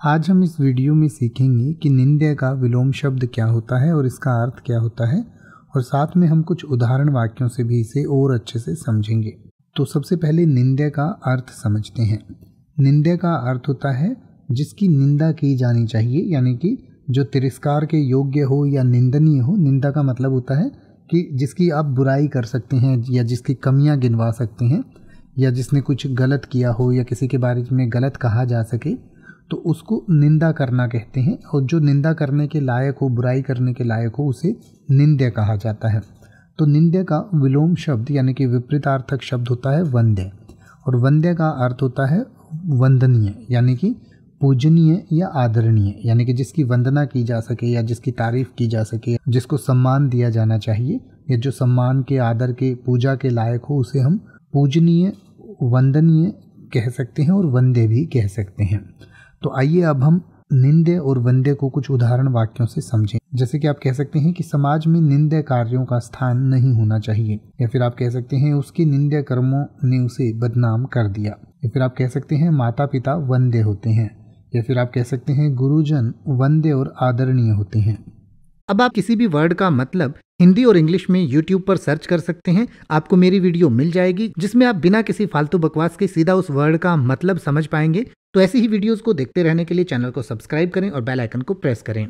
आज हम इस वीडियो में सीखेंगे कि निंद्य का विलोम शब्द क्या होता है और इसका अर्थ क्या होता है, और साथ में हम कुछ उदाहरण वाक्यों से भी इसे और अच्छे से समझेंगे। तो सबसे पहले निंद्य का अर्थ समझते हैं। निंद्य का अर्थ होता है जिसकी निंदा की जानी चाहिए, यानी कि जो तिरस्कार के योग्य हो या निंदनीय हो। निंदा का मतलब होता है कि जिसकी आप बुराई कर सकते हैं या जिसकी कमियाँ गिनवा सकते हैं, या जिसने कुछ गलत किया हो या किसी के बारे में गलत कहा जा सके। तो उसको निंदा करना कहते हैं और जो निंदा करने के लायक हो, बुराई करने के लायक हो, उसे निंद्य कहा जाता है। तो निंद्य का विलोम शब्द यानी कि विपरीतार्थक शब्द होता है वंद्य। और वंद्य का अर्थ होता है वंदनीय, यानी कि पूजनीय या आदरणीय, यानी कि जिसकी वंदना की जा सके या जिसकी तारीफ़ की जा सके, जिसको सम्मान दिया जाना चाहिए या जो सम्मान के, आदर के, पूजा के लायक हो, उसे हम पूजनीय, वंदनीय कह सकते हैं और वंदे भी कह सकते हैं। तो आइए अब हम निंदे और वंदे को कुछ उदाहरण वाक्यों से समझें। जैसे कि आप कह सकते हैं कि समाज में निंदे कार्यों का स्थान नहीं होना चाहिए, या फिर आप कह सकते हैं उसके निंदे कर्मों ने उसे बदनाम कर दिया। या फिर आप कह सकते हैं माता पिता वंदे होते हैं। या फिर आप कह सकते हैं गुरुजन वंदे और आदरणीय होते हैं। अब आप किसी भी वर्ड का मतलब हिंदी और इंग्लिश में यूट्यूब पर सर्च कर सकते हैं। आपको मेरी वीडियो मिल जाएगी, जिसमें आप बिना किसी फालतू बकवास के सीधा उस वर्ड का मतलब समझ पाएँगे। तो ऐसी ही वीडियोस को देखते रहने के लिए चैनल को सब्सक्राइब करें और बेल आइकन को प्रेस करें।